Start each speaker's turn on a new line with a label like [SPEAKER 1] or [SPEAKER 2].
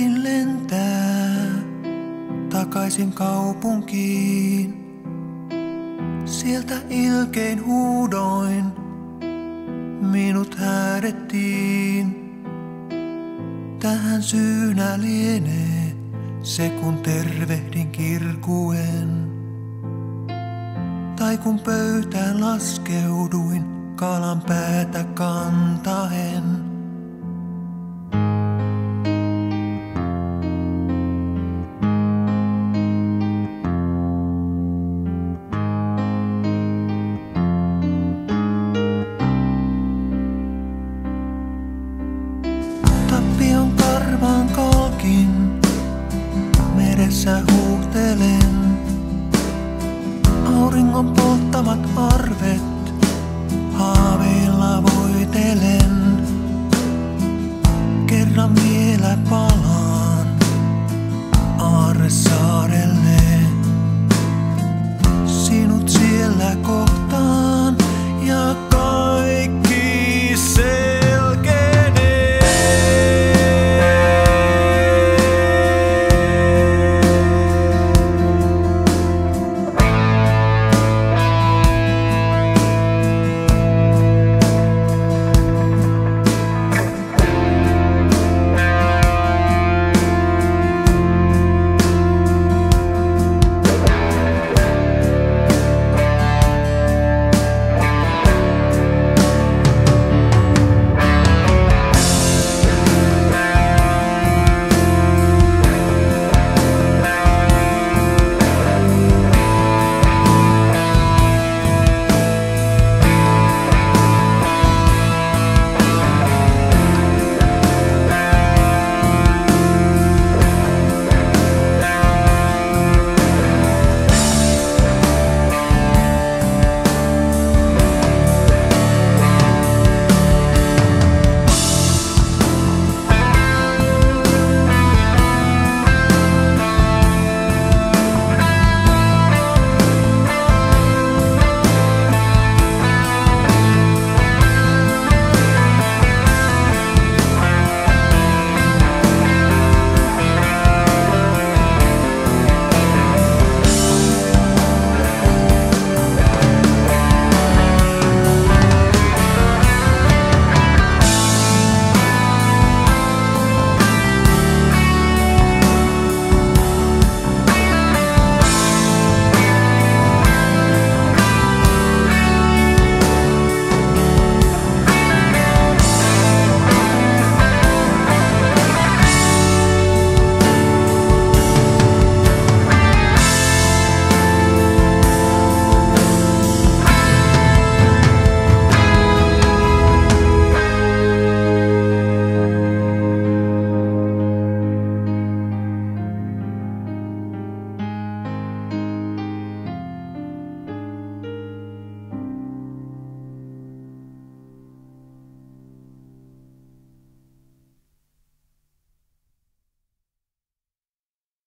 [SPEAKER 1] yritin lentää takaisin kaupunkiin. Sieltä ilkein huudoin minut häädettiin. Tähän syynä lienee se, kun tervehdin kirkuen. Tai kun pöytään laskeuduin kalan päätä kantaen. orbes